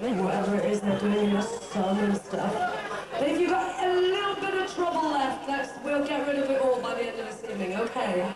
whatever it is they're doing in your son and stuff. But if you've got a little bit of trouble left, let's, we'll get rid of it all by the end of this evening, okay?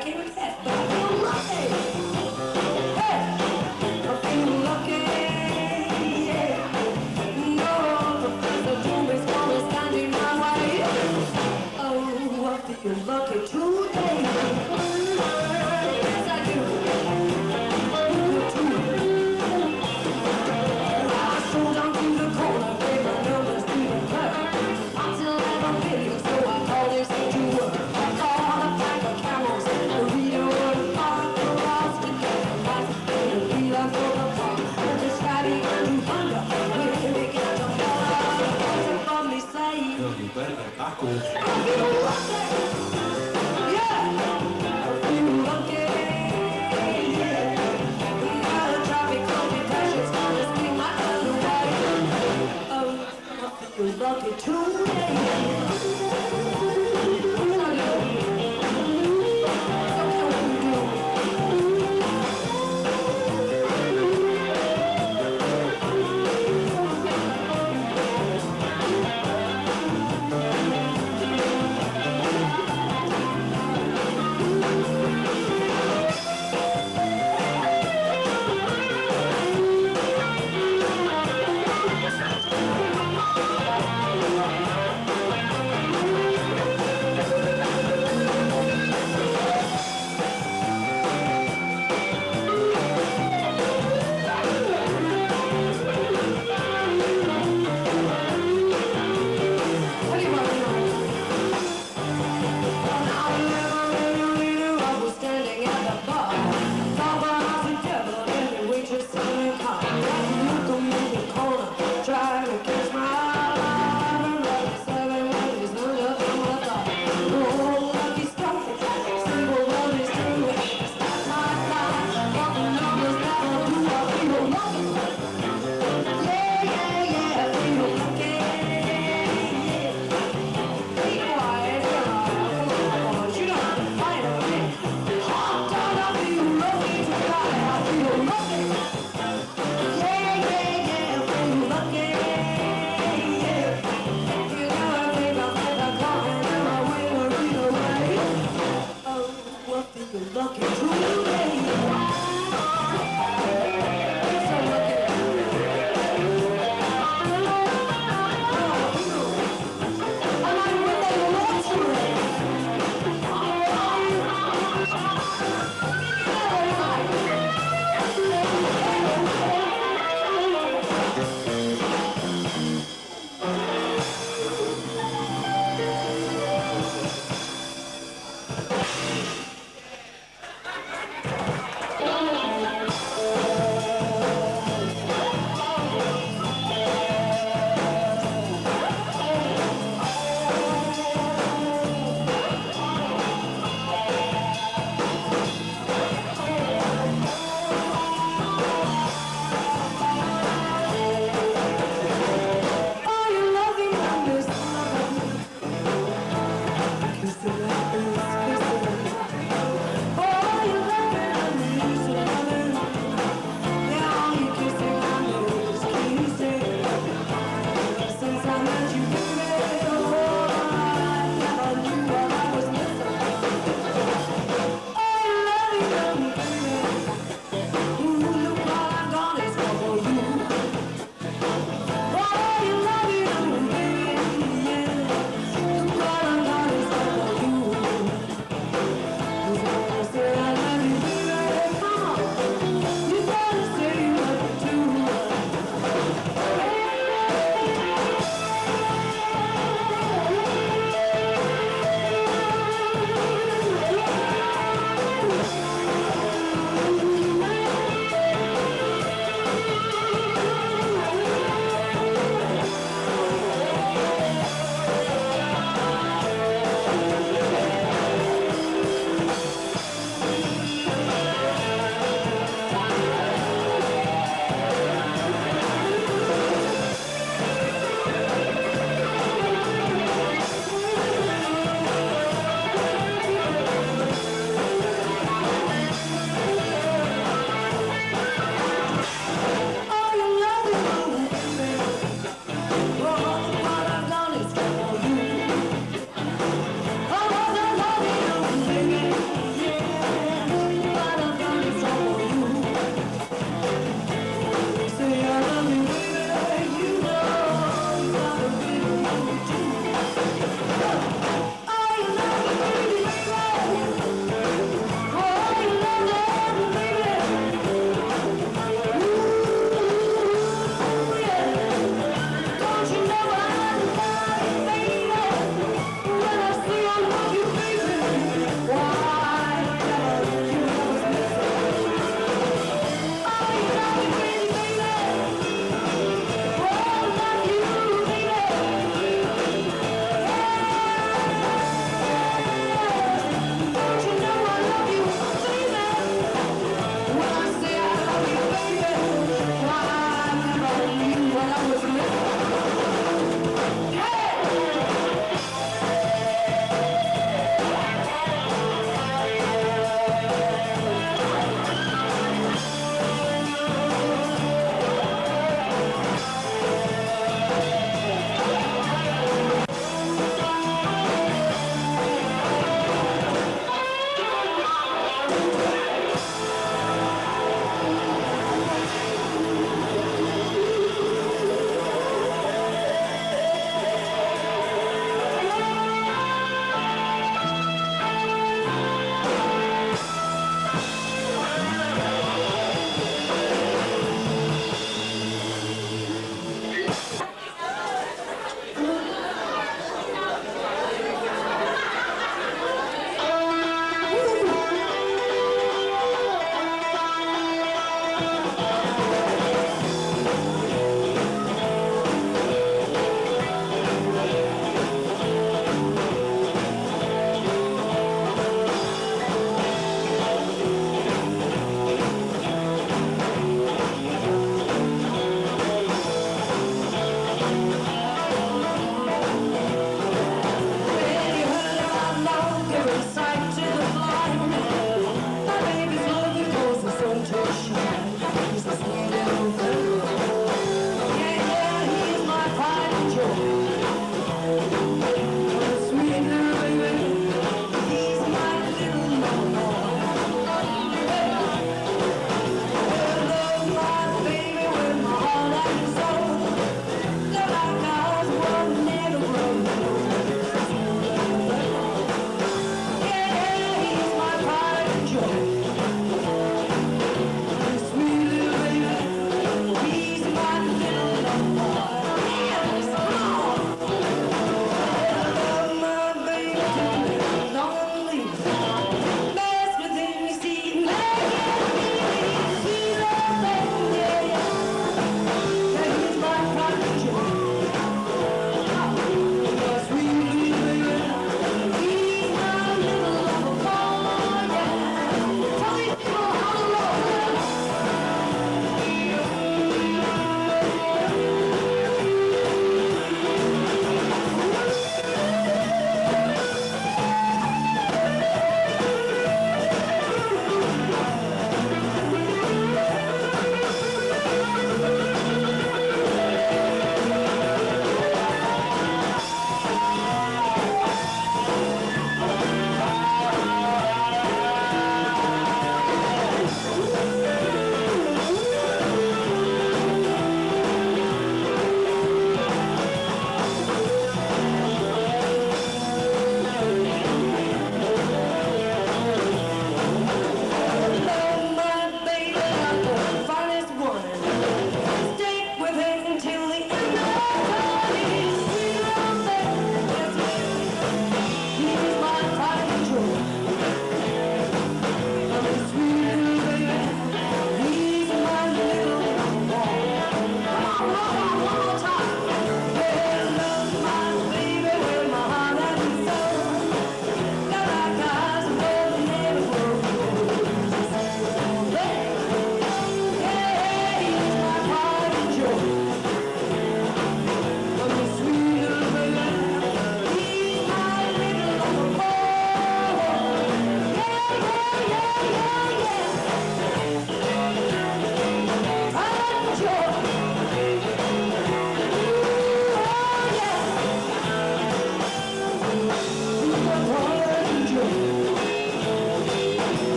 Back in